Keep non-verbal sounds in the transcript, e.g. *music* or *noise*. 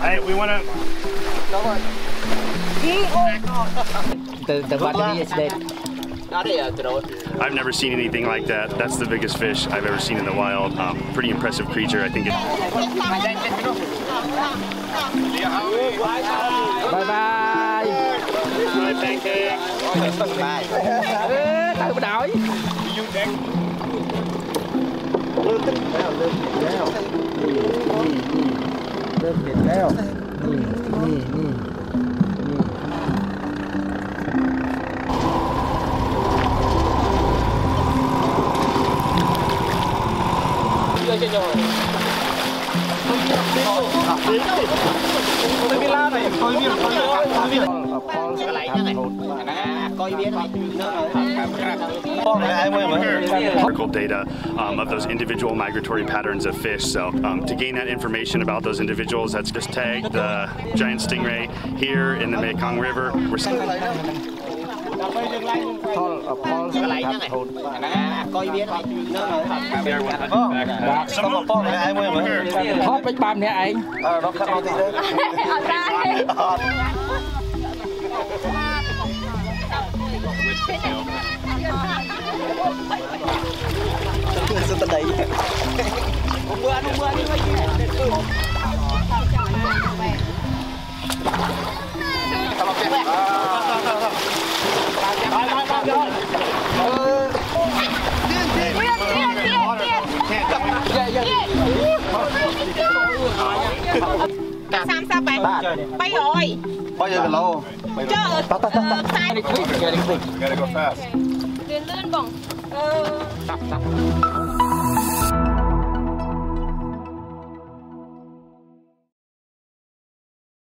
Hey, we want to. từ từ ba đi đây I've never seen anything like that. That's the biggest fish I've ever seen in the wild. Um, pretty impressive creature. I think it. bye bye *laughs* Lift it down, lift it down. Mm, mm, mm. Lift it down. Mm, mm, mm. Hãy subscribe cho kênh Ghiền Mì tôi data um, of those individual migratory patterns of fish. So um, to gain that information about those individuals, that's just tagged the giant stingray here in the Mekong River. We're ដើម្បីយើងឡើងផលផលសម្រាប់ថូនហ្នឹងអាកុយវាហ្នឹងបងសុំបងម្នាក់ឯងមួយមើលថតពេចបានម្នាក់ឯងអឺរកខាត់អត់ទេអត់ដែរសុទ្ធតែដៃមើលមើលមើល 30 baht. 300. 300 kilo. ចុះខ្សែ Gotta go fast. វាលឿនបងអឺ